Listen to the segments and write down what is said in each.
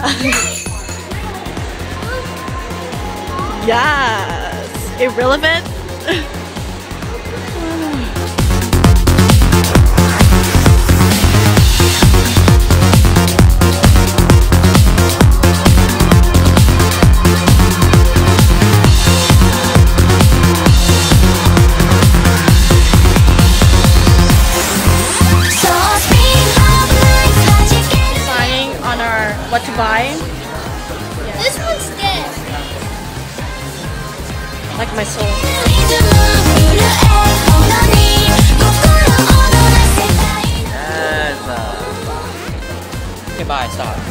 yes. Irrelevant. what to This one's dead. like my soul. Okay, bye. Stop.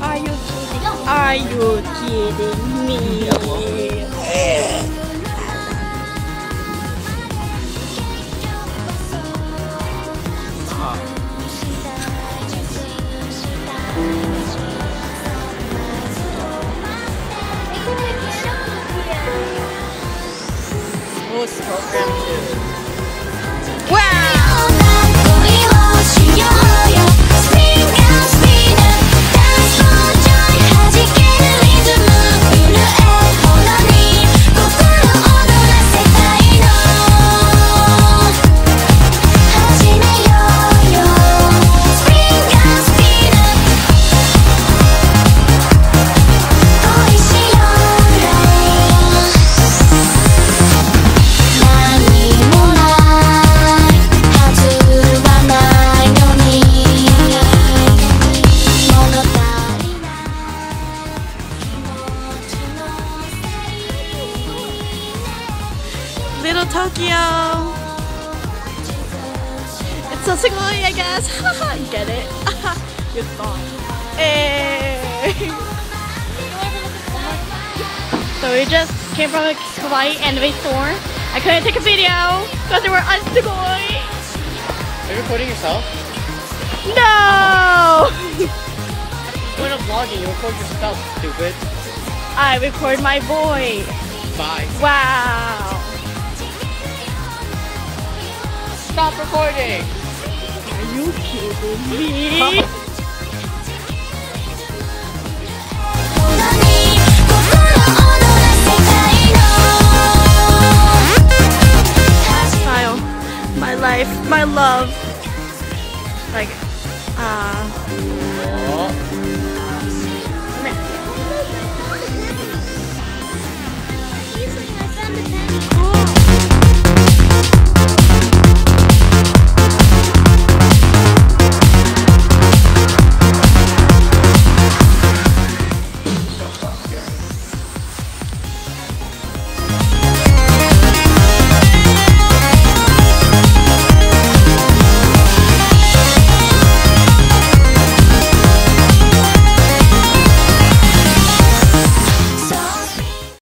Are you kidding? Are you kidding me? Who's program? Wow! Little Tokyo. It's so sugoi, I guess. Get it? you thought. Hey. so we just came from a Hawaii Anime Store. I couldn't take a video because they were on sugoi. Are you recording yourself? No! When I'm vlogging, you record yourself, stupid. I record my voice. Bye. Wow. Stop recording. Are you kidding me? Style, my life, my love. Like, uh, Oh.